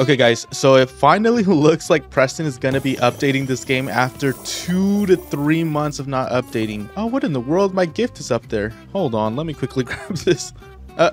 Okay, guys, so it finally looks like Preston is going to be updating this game after two to three months of not updating. Oh, what in the world? My gift is up there. Hold on, let me quickly grab this. Uh,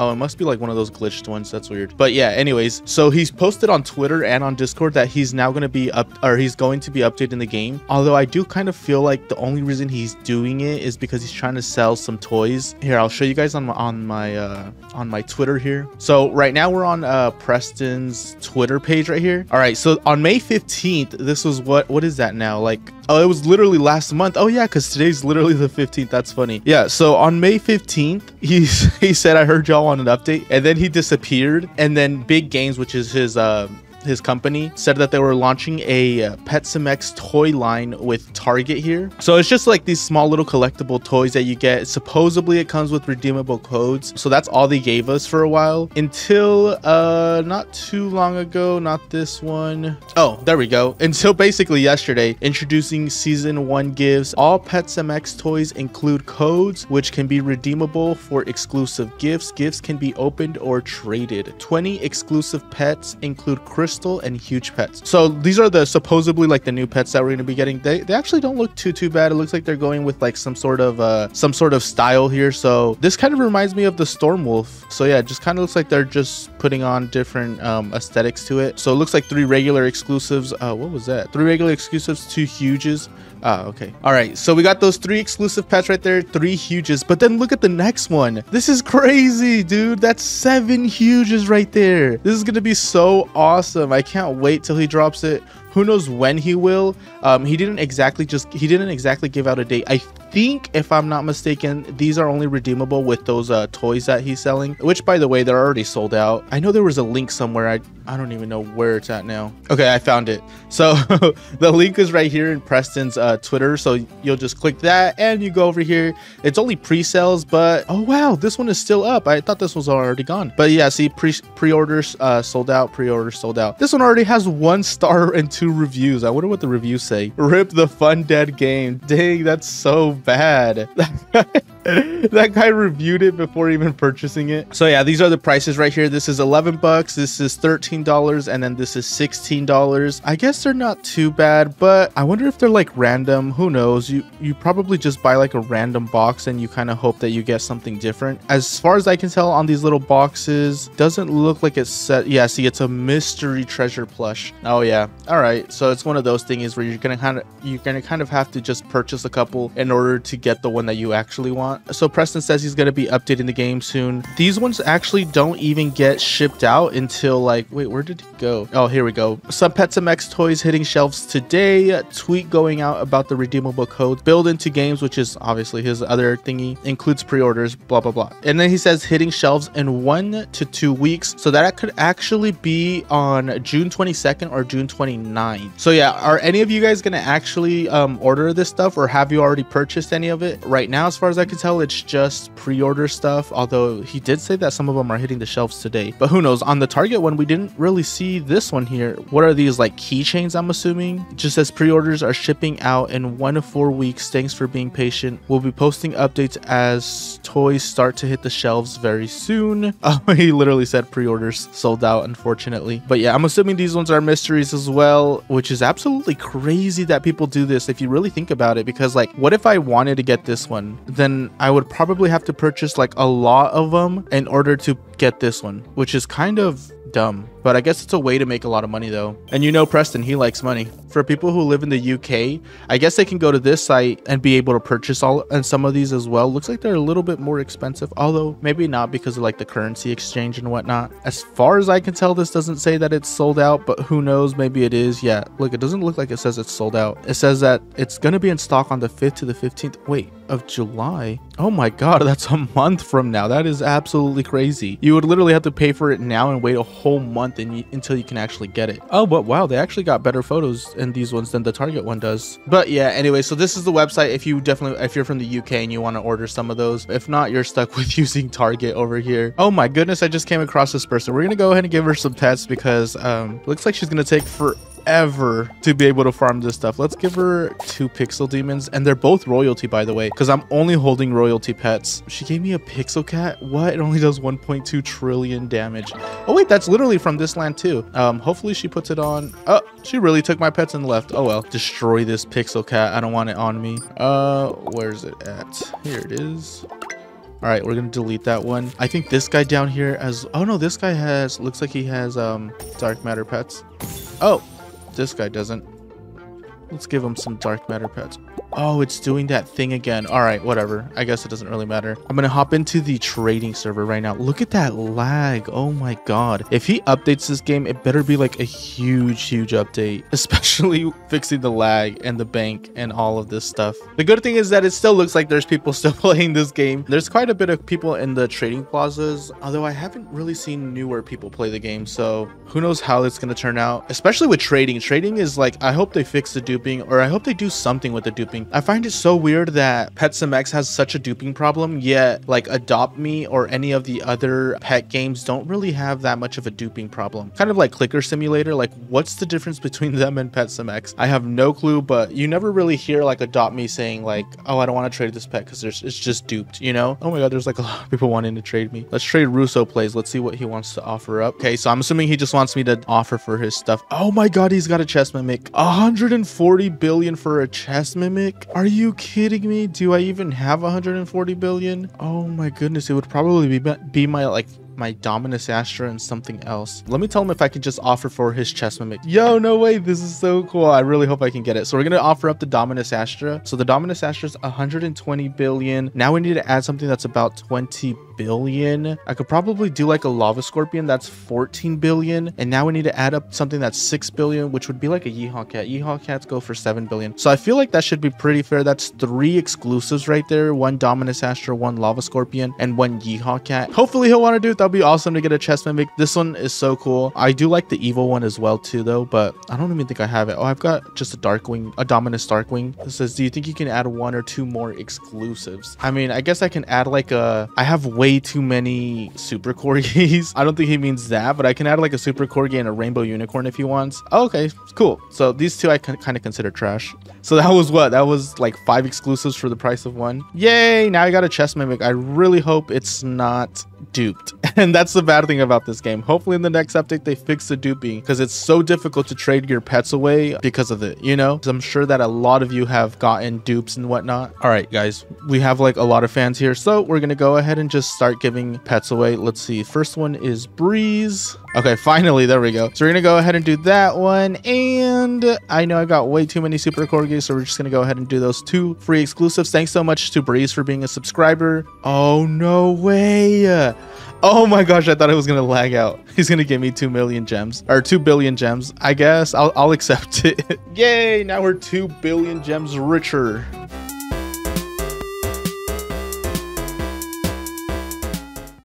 Oh, it must be like one of those glitched ones. That's weird. But yeah, anyways, so he's posted on Twitter and on Discord that he's now going to be up or he's going to be updating the game. Although I do kind of feel like the only reason he's doing it is because he's trying to sell some toys. Here, I'll show you guys on my, on my uh on my Twitter here. So right now we're on uh Preston's Twitter page right here. All right, so on May 15th, this was what what is that now? Like Oh, it was literally last month. Oh yeah, because today's literally the 15th. That's funny. Yeah, so on May 15th, he he said I heard y'all on an update, and then he disappeared. And then Big Games, which is his uh his company said that they were launching a uh, PetSimX toy line with Target here. So it's just like these small little collectible toys that you get. Supposedly it comes with redeemable codes. So that's all they gave us for a while until uh not too long ago, not this one. Oh, there we go. Until basically yesterday, introducing season 1 gives. All PetSimX toys include codes which can be redeemable for exclusive gifts. Gifts can be opened or traded. 20 exclusive pets include crystal crystal and huge pets. So these are the supposedly like the new pets that we're going to be getting. They, they actually don't look too too bad. It looks like they're going with like some sort of uh some sort of style here. So this kind of reminds me of the Storm Wolf. So yeah, it just kind of looks like they're just putting on different um, aesthetics to it. So it looks like three regular exclusives. Uh, what was that? Three regular exclusives, two huges. Ah, okay. All right. So we got those three exclusive pets right there, three huges. But then look at the next one. This is crazy, dude. That's seven huges right there. This is going to be so awesome. I can't wait till he drops it. Who knows when he will? Um, he didn't exactly just, he didn't exactly give out a date. I think, if I'm not mistaken, these are only redeemable with those uh, toys that he's selling, which, by the way, they're already sold out. I know there was a link somewhere. I, I don't even know where it's at now. Okay, I found it. So the link is right here in Preston's uh, Twitter. So you'll just click that and you go over here. It's only pre-sales, but oh wow, this one is still up. I thought this was already gone. But yeah, see, pre pre-orders uh, sold out, pre-orders sold out. This one already has one star and two reviews. I wonder what the reviews say. Rip the fun dead game. Dang, that's so bad. that guy reviewed it before even purchasing it. So yeah, these are the prices right here. This is 11 bucks, this is $13, and then this is $16. I guess they're not too bad, but I wonder if they're like random. Who knows? You you probably just buy like a random box and you kind of hope that you get something different. As far as I can tell on these little boxes, doesn't look like it's set. Yeah, see, it's a mystery treasure plush. Oh yeah. All right. So it's one of those things where you're gonna kind of you're gonna kind of have to just purchase a couple in order to get the one that you actually want. So Preston says he's gonna be updating the game soon. These ones actually don't even get shipped out until like wait, where did he go? Oh, here we go. Some PetSimX toys hitting shelves today. Tweet going out about the redeemable codes. Build into games, which is obviously his other thingy, includes pre-orders. Blah blah blah. And then he says hitting shelves in one to two weeks. So that could actually be on June 22nd or June 29th. So yeah, are any of you guys gonna actually um, order this stuff, or have you already purchased any of it? Right now, as far as I can tell, it's just pre-order stuff. Although he did say that some of them are hitting the shelves today, but who knows? On the Target one, we didn't really see this one here. What are these like keychains? I'm assuming. Just as pre-orders are shipping out in one to four weeks. Thanks for being patient. We'll be posting updates as toys start to hit the shelves very soon. Oh, he literally said pre-orders sold out, unfortunately. But yeah, I'm assuming these ones are mysteries as well, which is absolutely crazy that people do this if you really think about it. Because like, what if I wanted to get this one? Then I would probably have to purchase like a lot of them in order to get this one, which is kind of dumb. But I guess it's a way to make a lot of money though. And you know Preston, he likes money. For people who live in the UK, I guess they can go to this site and be able to purchase all and some of these as well. Looks like they're a little bit more expensive, although maybe not because of like the currency exchange and whatnot. As far as I can tell, this doesn't say that it's sold out, but who knows, maybe it is. Yeah, look, it doesn't look like it says it's sold out. It says that it's gonna be in stock on the 5th to the 15th. Wait, of July. Oh my god, that's a month from now. That is absolutely crazy. You would literally have to pay for it now and wait a whole month you, until you can actually get it. Oh, but wow, they actually got better photos in these ones than the Target one does. But yeah, anyway, so this is the website if you definitely if you're from the UK and you want to order some of those. If not, you're stuck with using Target over here. Oh my goodness, I just came across this person. We're gonna go ahead and give her some pets because um looks like she's gonna take for forever to be able to farm this stuff. Let's give her two pixel demons. And they're both royalty, by the way, because I'm only holding royalty pets. She gave me a pixel cat. What? It only does 1.2 trillion damage. Oh, wait, that's literally from this land too. Um, hopefully she puts it on. Oh, she really took my pets and left. Oh, well. Destroy this pixel cat. I don't want it on me. Uh, where's it at? Here it is. All right, we're gonna delete that one. I think this guy down here has, oh no, this guy has, looks like he has um dark matter pets. Oh, this guy doesn't. Let's give him some dark matter pets. Oh, it's doing that thing again. All right, whatever. I guess it doesn't really matter. I'm going to hop into the trading server right now. Look at that lag. Oh my god. If he updates this game, it better be like a huge, huge update, especially fixing the lag and the bank and all of this stuff. The good thing is that it still looks like there's people still playing this game. There's quite a bit of people in the trading plazas, although I haven't really seen newer people play the game. So who knows how it's going to turn out, especially with trading. Trading is like, I hope they fix the duping or I hope they do something with the duping I find it so weird that PetSimX has such a duping problem, yet like Adopt Me or any of the other pet games don't really have that much of a duping problem. Kind of like Clicker Simulator, like what's the difference between them and PetSimX? I have no clue, but you never really hear like Adopt Me saying like, oh, I don't want to trade this pet because it's just duped, you know? Oh my god, there's like a lot of people wanting to trade me. Let's trade Russo plays. Let's see what he wants to offer up. Okay, so I'm assuming he just wants me to offer for his stuff. Oh my god, he's got a chess mimic. 140 billion for a chess mimic? Are you kidding me? Do I even have 140 billion? Oh my goodness, it would probably be, be my like my Dominus Astra and something else. Let me tell him if I can just offer for his chess mimic. Yo, no way. This is so cool. I really hope I can get it. So we're going to offer up the Dominus Astra. So the Dominus Astra is 120 billion. Now we need to add something that's about 20 billion. I could probably do like a Lava Scorpion that's 14 billion. And now we need to add up something that's 6 billion, which would be like a Yeehaw Cat. Yeehaw Cats go for 7 billion. So I feel like that should be pretty fair. That's three exclusives right there. One Dominus Astra, one Lava Scorpion, and one Yeehaw Cat. Hopefully he'll want to do it. That'd be awesome to get a chess mimic. This one is so cool. I do like the evil one as well too though, but I don't even think I have it. Oh, I've got just a Darkwing, a Dominus Darkwing. It says, do you think you can add one or two more exclusives? I mean, I guess I can add like a, I have way too many super corgis. I don't think he means that, but I can add like a super corgi and a rainbow unicorn if he wants. Oh, okay, cool. So these two I can kind of consider trash. So that was what? That was like five exclusives for the price of one. Yay! Now I got a chess mimic. I really hope it's not duped. And that's the bad thing about this game. Hopefully in the next update they fix the duping because it's so difficult to trade your pets away because of it, you know? I'm sure that a lot of you have gotten dupes and whatnot. All right, guys, we have like a lot of fans here. So we're going to go ahead and just start giving pets away. Let's see. First one is Breeze. Okay, finally, there we go. So we're gonna go ahead and do that one. And I know I got way too many super corgis, so we're just gonna go ahead and do those two free exclusives. Thanks so much to Breeze for being a subscriber. Oh, no way. Oh my gosh, I thought it was gonna lag out. He's gonna give me 2 million gems, or 2 billion gems. I guess I'll, I'll accept it. Yay, now we're 2 billion gems richer.